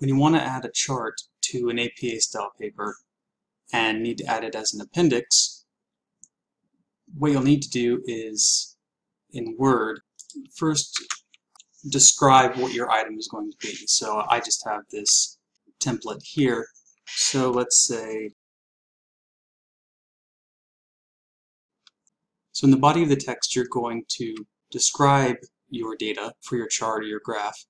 When you want to add a chart to an APA style paper and need to add it as an appendix, what you'll need to do is in Word, first describe what your item is going to be. So I just have this template here. So let's say, so in the body of the text, you're going to describe your data for your chart or your graph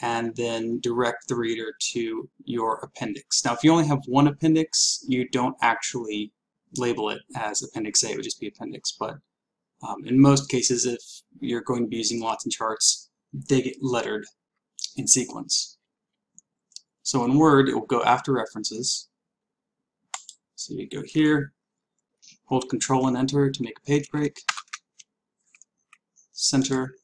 and then direct the reader to your appendix. Now, if you only have one appendix, you don't actually label it as Appendix A, it would just be Appendix. But um, in most cases, if you're going to be using lots of charts, they get lettered in sequence. So in Word, it will go after references. So you go here, hold Control and Enter to make a page break, center,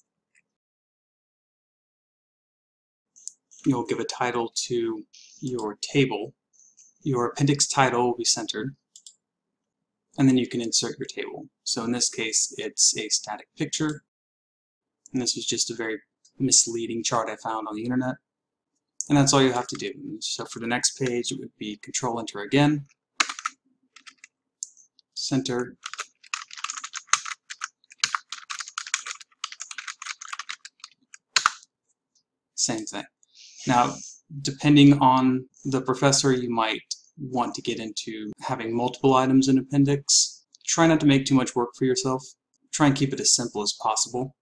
you'll give a title to your table. Your appendix title will be centered, and then you can insert your table. So in this case, it's a static picture, and this was just a very misleading chart I found on the internet. And that's all you have to do. So for the next page, it would be Control Enter again, center, same thing. Now, depending on the professor, you might want to get into having multiple items in appendix. Try not to make too much work for yourself. Try and keep it as simple as possible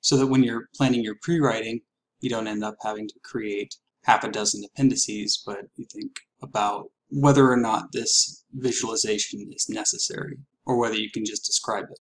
so that when you're planning your pre-writing, you don't end up having to create half a dozen appendices, but you think about whether or not this visualization is necessary or whether you can just describe it.